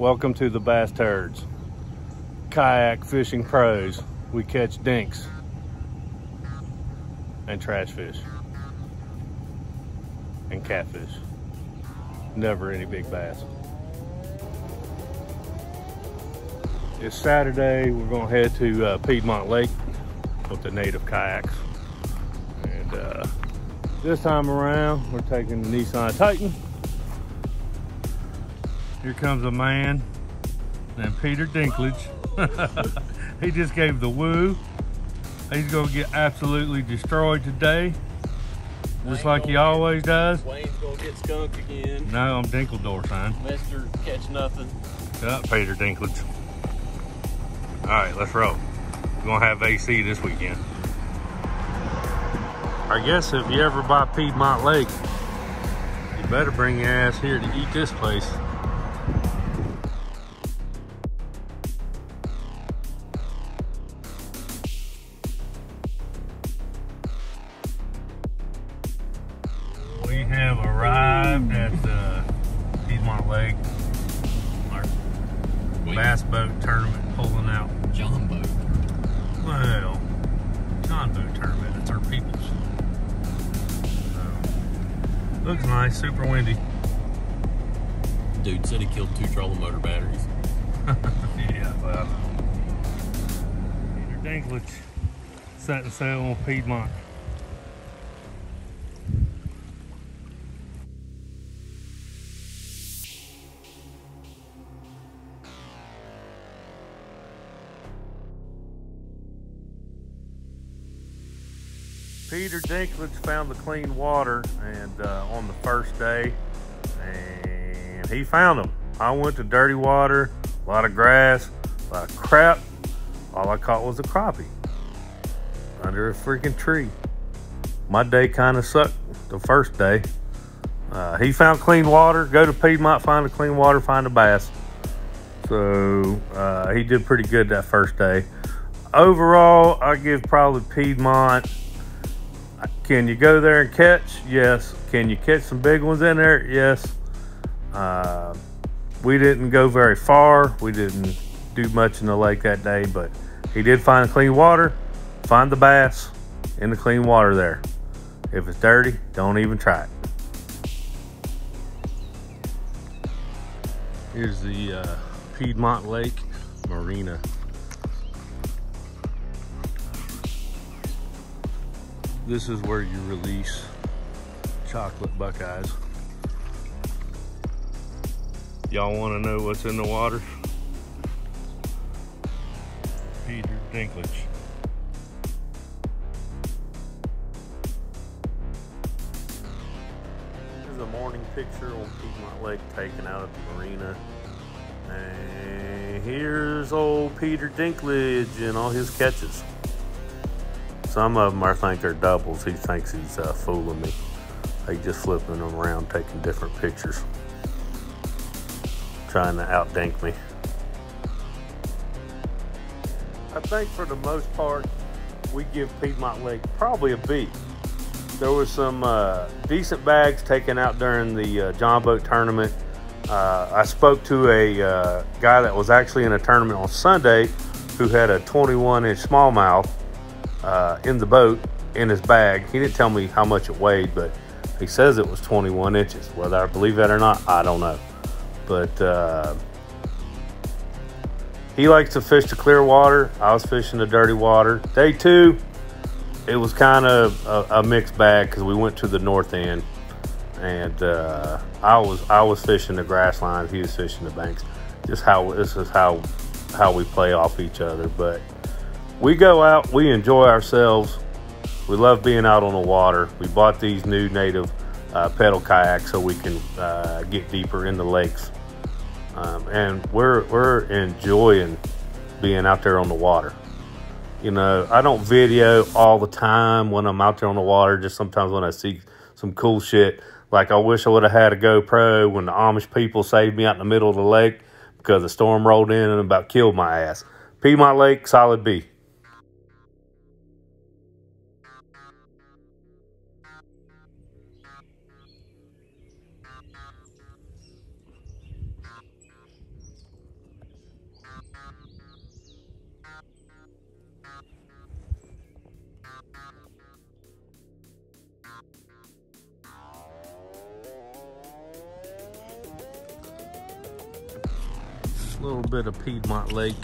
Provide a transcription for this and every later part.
Welcome to the Bass Turdz. Kayak fishing pros. We catch dinks and trash fish and catfish. Never any big bass. It's Saturday. We're gonna head to uh, Piedmont Lake with the native kayaks. And uh, this time around, we're taking the Nissan Titan. Here comes a man named Peter Dinklage. he just gave the woo. He's gonna get absolutely destroyed today. Just like he always does. Wayne's gonna get skunked again. No, I'm Dinkledore, son. Mister catch nothing. Yeah, Peter Dinklage. All right, let's roll. We're gonna have AC this weekend. I guess if you ever buy Piedmont Lake, you better bring your ass here to eat this place. We have arrived at the Piedmont Lake. Our bass boat tournament pulling out. John boat. Well, John boat tournament. It's our people's. So, looks nice. Super windy. Dude said he killed two trolling motor batteries. yeah, well. Peter Dinklage setting sail on Piedmont. Peter Dinklage found the clean water and uh, on the first day, and he found them. I went to dirty water, a lot of grass, a lot of crap. All I caught was a crappie under a freaking tree. My day kind of sucked the first day. Uh, he found clean water. Go to Piedmont, find a clean water, find a bass. So uh, he did pretty good that first day. Overall, I give probably Piedmont. Can you go there and catch? Yes. Can you catch some big ones in there? Yes. Uh, we didn't go very far. We didn't do much in the lake that day, but he did find clean water. Find the bass in the clean water there. If it's dirty, don't even try it. Here's the uh, Piedmont Lake Marina. This is where you release chocolate buckeyes. Y'all want to know what's in the water? Peter Dinklage. This is a morning picture on Piedmont Lake taken out at the marina. And here's old Peter Dinklage and all his catches. Some of them I think are doubles. He thinks he's uh, fooling me. He just flipping them around, taking different pictures. Trying to outdink me. I think for the most part, we give Piedmont Lake probably a B. There was some uh, decent bags taken out during the uh, John Boat tournament. Uh, I spoke to a uh, guy that was actually in a tournament on Sunday who had a 21 inch smallmouth uh, in the boat in his bag. He didn't tell me how much it weighed, but he says it was 21 inches. Whether I believe that or not, I don't know. But uh, he likes to fish the clear water. I was fishing the dirty water. Day two, it was kind of a, a mixed bag because we went to the north end, and uh, I was I was fishing the grass lines. He was fishing the banks. Just how this is how how we play off each other. But we go out, we enjoy ourselves. We love being out on the water. We bought these new native uh, pedal kayaks so we can uh, get deeper in the lakes, um, and we're we're enjoying being out there on the water. You know, I don't video all the time when I'm out there on the water. Just sometimes when I see some cool shit, like I wish I would have had a GoPro when the Amish people saved me out in the middle of the lake because the storm rolled in and about killed my ass. Piedmont Lake, solid B. little bit of Piedmont Lake.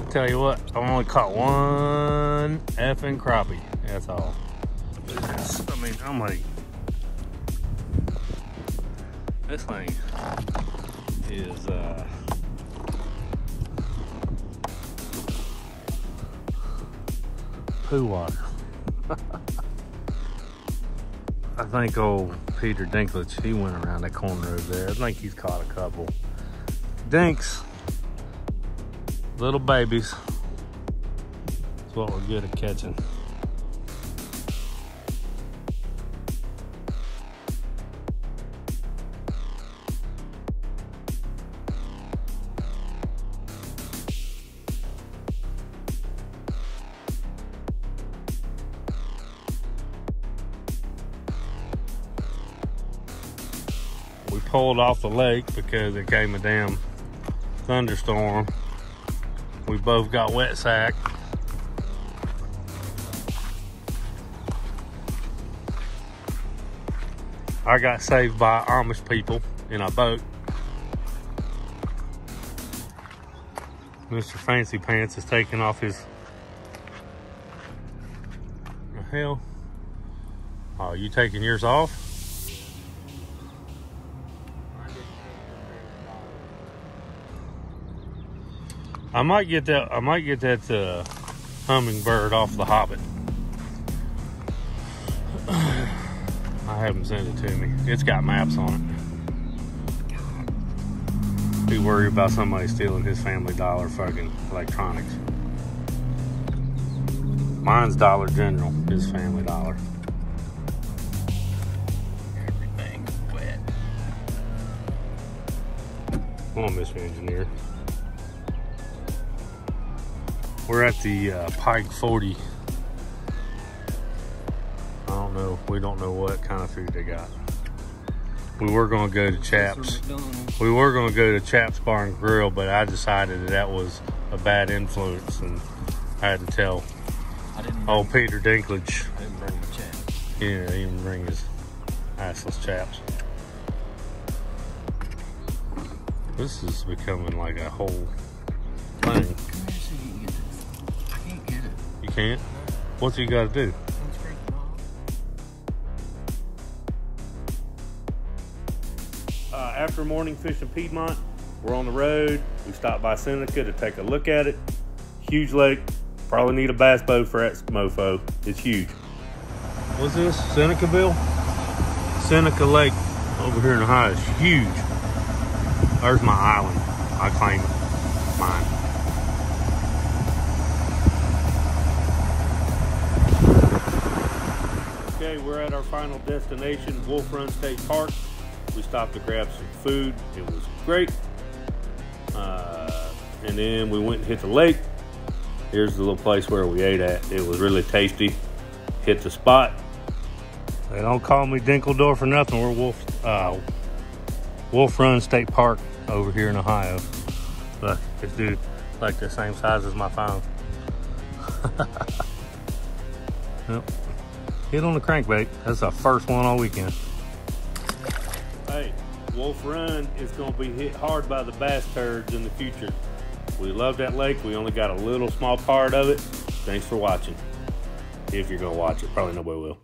I tell you what, I've only caught one effing crappie. That's all. I mean, I'm like this thing is uh poo water. I think old Peter Dinklage, he went around that corner over there. I think he's caught a couple. Dinks, little babies. That's what we're good at catching. Pulled off the lake because it came a damn thunderstorm. We both got wet sack. I got saved by Amish people in a boat. Mr. Fancy Pants is taking off his. Hell? Oh, you taking yours off? I might get that. I might get that uh, Humminbird off the Hobie. I haven't sent it to me. It's got maps on it. Be worried about somebody stealing his Family Dollar fucking electronics. Mine's Dollar General. His Family Dollar. Everything wet. Come on, Mr. Engineer. We're at the uh, Pike 40. I don't know. We don't know what kind of food they got. We were going to go to Chaps. We were going to go to Chaps Bar and Grill, but I decided that that was a bad influence, and I had to tell old Peter Dinklage. I didn't bring the chat. He didn't even bring his assless chaps. This is becoming like a whole can't? What's you gotta do? Don't scrape it off. Uh, after morning fishing Piedmont, we're on the road. We stopped by Seneca to take a look at it. Huge lake. Probably need a bass boat for that mofo. It's huge. What's this? Senecaville? Seneca Lake over here in Ohio is huge. There's my island. I claim it. Okay, we're at our final destination, Wolf Run State Park. We stopped to grab some food. It was great. Uh, and then we went and hit the lake. Here's the little place where we ate at. It was really tasty. Hit the spot. They don't call me Dinkeldorf for nothing. We're Wolf uh, Wolf Run State Park over here in Ohio. Look, this dude like the same size as my phone. yep. Hit on the crankbait. That's our first one all weekend. Hey, Wolf Run is going to be hit hard by the bass turdz in the future. We love that lake. We only got a little small part of it. Thanks for watching. If you're going to watch it, probably nobody will.